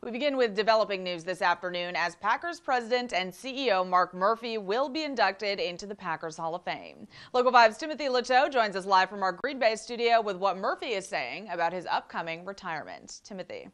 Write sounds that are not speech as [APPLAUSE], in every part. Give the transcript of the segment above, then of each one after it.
We begin with developing news this afternoon as Packers president and CEO Mark Murphy will be inducted into the Packers Hall of Fame. Local 5's Timothy Liteau joins us live from our Green Bay studio with what Murphy is saying about his upcoming retirement. Timothy.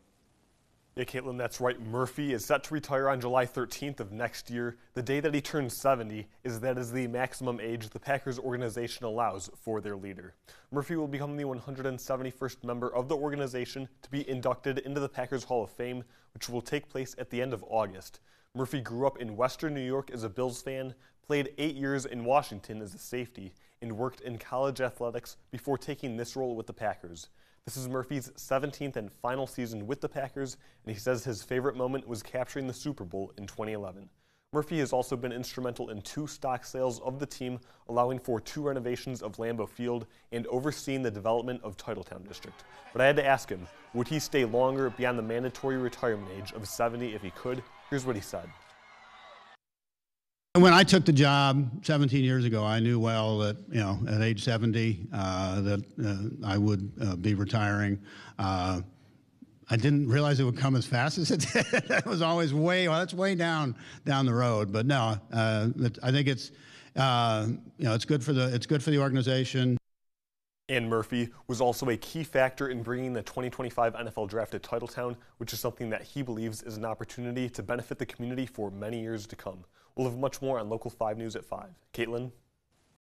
Yeah, Caitlin, that's right. Murphy is set to retire on July 13th of next year. The day that he turns 70 is that is the maximum age the Packers organization allows for their leader. Murphy will become the 171st member of the organization to be inducted into the Packers Hall of Fame, which will take place at the end of August. Murphy grew up in Western New York as a Bills fan, played eight years in Washington as a safety, and worked in college athletics before taking this role with the Packers. This is Murphy's 17th and final season with the Packers, and he says his favorite moment was capturing the Super Bowl in 2011. Murphy has also been instrumental in two stock sales of the team, allowing for two renovations of Lambeau Field and overseeing the development of Titletown District. But I had to ask him, would he stay longer beyond the mandatory retirement age of 70 if he could? Here's what he said. When I took the job 17 years ago, I knew well that you know at age 70 uh, that uh, I would uh, be retiring. Uh, I didn't realize it would come as fast as it [LAUGHS] did. it was always way well. That's way down down the road. But no, uh, I think it's uh, you know it's good for the it's good for the organization. And Murphy was also a key factor in bringing the 2025 NFL Draft to Titletown, which is something that he believes is an opportunity to benefit the community for many years to come. We'll have much more on Local 5 News at 5. Caitlin?